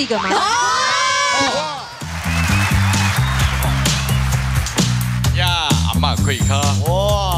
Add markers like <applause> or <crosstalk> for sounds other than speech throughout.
是一个吗？呀，阿妈可以卡。哇，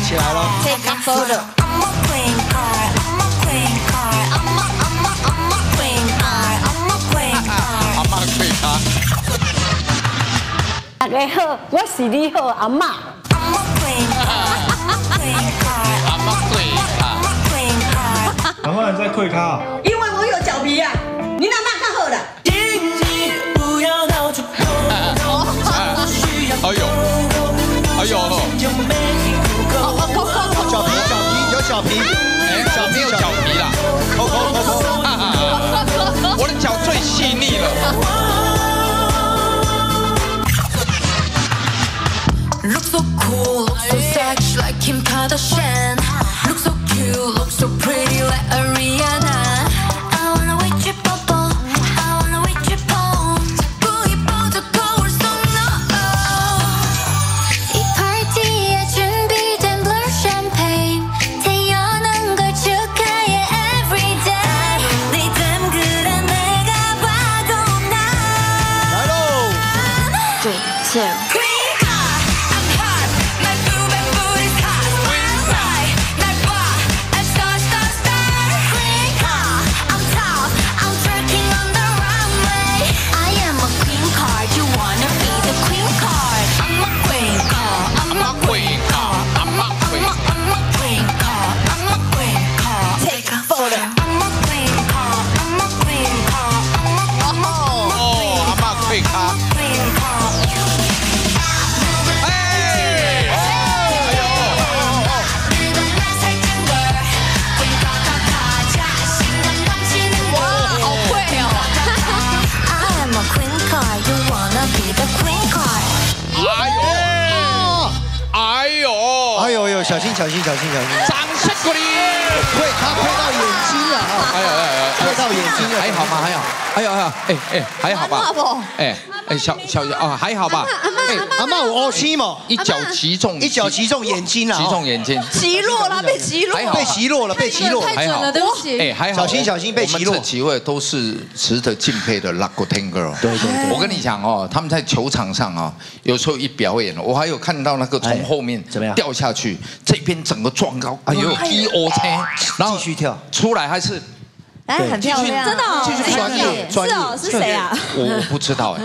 起来了。Take a photo. I'm a queen card. I'm a queen card. I'm a I'm a I'm a queen card. I'm a queen card. 阿嬷可以卡。大家好，我是你好阿妈。I'm a queen card. I'm a queen card. 阿嬷可以卡。I'm a queen card. 难怪你在跪咖。因为我有脚皮啊，皮，有脚皮，哎，脚没有脚皮啦，抠抠抠抠。哈哈，我的脚最细腻了。小心小心小心小心！掌声鼓励。跪，他跪到眼睛了啊！哎呦哎呦，跪到眼睛了，还好吗？还好，哎呦哎呦，哎哎，还好吧阿嬷不？哎哎，小小哦，还好吧？哎，阿妈我哦七嘛，一脚击中，一脚击中眼睛了，击中眼睛，击落了，被击落，还好被击落了，被击落了。太准了，对不起。哎，还好，小心小心被击落这几位都是值得敬佩的 Lucky Ten Girl。对对对，我跟你讲哦，他们在球场上啊，有时候一表演，我还有看到那个从后面怎么样掉下去，这边整个撞高，哎呦 O 车，然后继续跳。出来还是哎，很漂亮，真的哦，继续专业专业是哦，是谁啊？我我不知道哎，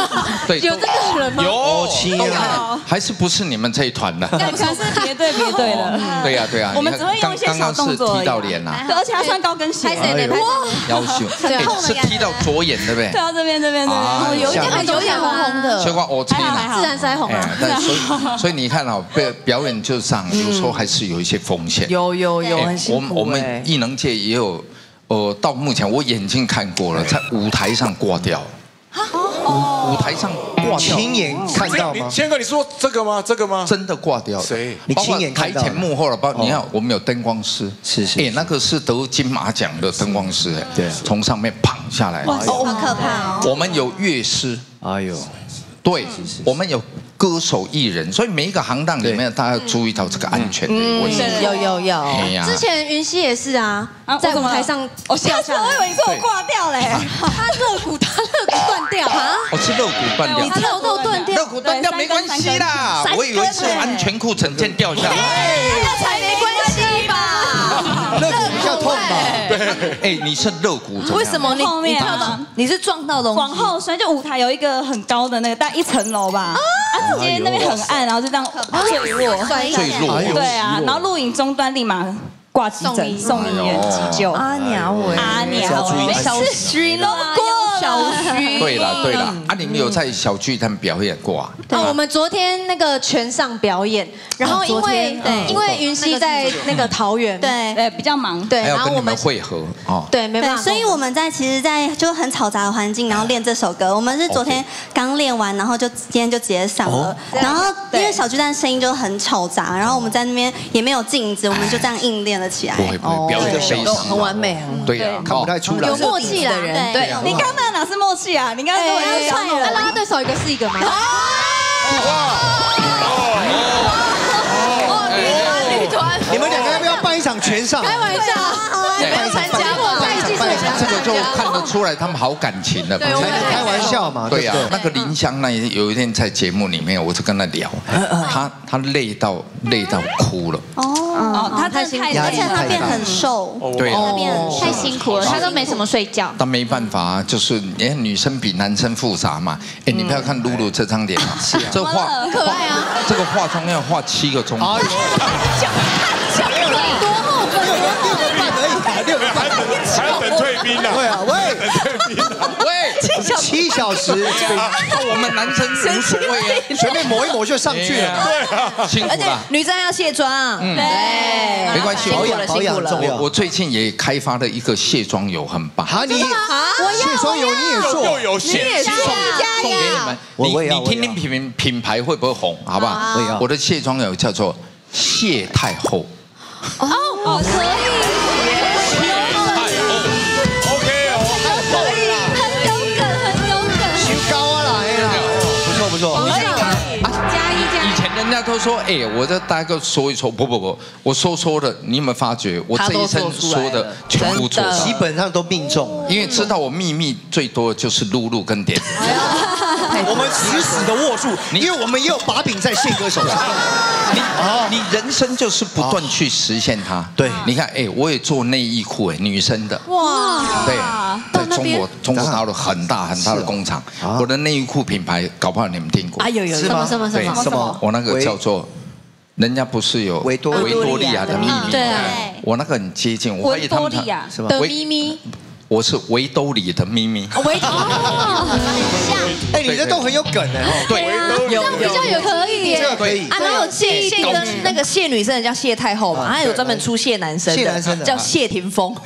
<laughs> 对，对有这个人吗？有七啊，还是不是你们这一团的？<laughs> 可能是别对别队的。对呀对呀，我们你看只会用一些刚刚刚是小动作而已踢到脸啦，对，而且还穿高跟鞋。拍谁呢？拍谁？要求，哎是踢到左眼对不对对？啊，这边这边这啊边。有一点很有点红红的，结果我踢了。自然腮红哎啊，。但所以 <laughs> 所以你看哦，表表演就是上，有时候还是有一些风险。有有有，哎很辛我们我们。艺能界也有，呃，到目前我眼睛看过了，在舞台上挂掉，舞舞台上挂掉，亲眼看到吗？谦哥，你说这个吗？这个吗？真的挂掉了。谁？你亲眼看到台前幕后了，包你看哦。我们有灯光师，是是哎，那个是得金马奖的灯光师，哎，对。从上面砰下来。哦，好可怕哦！我们有乐师，哎呦，对，我们有歌手艺人，所以每一个行当里面，大家要注意到这个安全的问题。有有有，之前云溪也是啊，在舞台上我吓死，我以为你说我挂掉嘞。<laughs> 他肋骨，他肋骨断掉。啊，我是肋骨断掉，你肉都断掉。肋，骨断掉没关系啦，我以为是安全裤整件掉下来。<laughs> 哎，你是肋骨怎么样？为什么你后面啊？你跳到你是撞到东西？往后摔，就舞台有一个很高的那个，大概一层楼吧。啊，直接那边很暗，然后就这样坠落。摔坠落？对啊，然后录影中断，立马挂急诊，送医院。急救。阿娘喂，阿娘要注意小徐都过小区。对了对了，啊，你们有在小巨蛋表演过啊？对，我们昨天那个全上表演，然后因为对，因为云溪在那个桃园，对对，比较忙。对，还要跟你然后我们们会合哦。对没办对，法，所以我们在其实，在就很嘈杂的环境，然后练这首歌。我们是昨天刚练完，然后就今天就直接上了。然后因为小巨蛋声音就很嘈杂，然后我们在那边也没有镜子，我们就这样硬练了起来不。会不会，表演的非常很完美，很对呀，看不太出来有。默契的人对。你刚刚哪是默契啊？你刚刚跟我哎，一样那拉拉队手一个是一个吗？女个要不要办一场全上？开玩笑，对没有参加过，再继续这个就看得出来他们好感情了。对我们开玩笑嘛，对呀、不那个林香那有一天在节目里面，我就跟他聊，他他累到累到哭了，哦，他太辛苦而压力且他变太大很瘦，对啊，他变太辛苦了，他都没什么睡觉。但没办法啊，就是哎，女生比男生复杂嘛。哎，你不要看露露这张脸啊，这化很可爱啊，这个化妆要化七个钟头。哎呦，多厚粉，六个六个半而已啊，六个半。还要等退兵对啊！啊，喂，等退兵啊！喂，七小时，<laughs> 我们男生无所谓啊，随便抹一抹就上去了。<laughs> 对啊，辛苦了。女生要卸妆。对，没关系保养保养很重要。我最近也开发了一个卸妆油，很棒。啊，你啊，卸妆油你也又做？有线，加送给你们，我我也要你你听听品品牌会不会红，好不好？我要。我的卸妆油叫做谢太后。哦，可以，人家都说，哎，我这大概说一说，不不不，我说说的，你有没有发觉，我这一生说的全部错基。本上都命中，因为知道我秘密最多的就是露露跟 <laughs> 点，我们死死的握住，因为我们也有把柄在宪哥手上。你你人生就是不断去实现它。对。你看，哎，我也做内衣裤，哎，女生的，哇，对，在中国中国大陆很大很大的工厂。我的内衣裤品牌搞不好你们听过。有有什么什么什对么？什么？我那个叫做，人家不是有维多维多利亚的秘密？对啊我那个很接近，我怀疑维他们多利亚是吧？的维咪咪，我是维兜里的秘密。维哦，哎，你这都很有梗哎哦。对，这样比较有可以耶这个可以。啊，蛮有谢谢跟那个谢女生的叫谢太后嘛，她有专门出谢男生的，谢男生的叫谢霆锋。<laughs>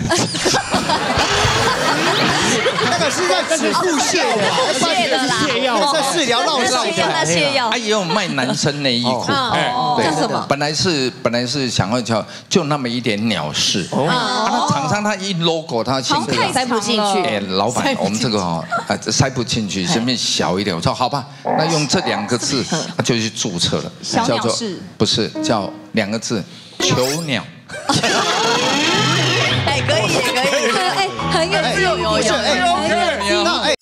那个是在止腹泻的，<laughs> 谢的啦泻药，那是治疗闹的。谢那泻药。啊，也有卖男生内衣裤。哎，对。叫什么？本来是本来是想要叫就那么一点鸟事，啊，那厂商他一 logo 他先给塞不进去哎，老板，我们这个哦，啊，塞不进去，前面小一点。我说好吧，那用这两个字 <laughs> 就去注册了，叫做不是叫两个字囚鸟。<laughs> 哎，可以可以，<laughs> 哎，很有有有有哎有，那哎，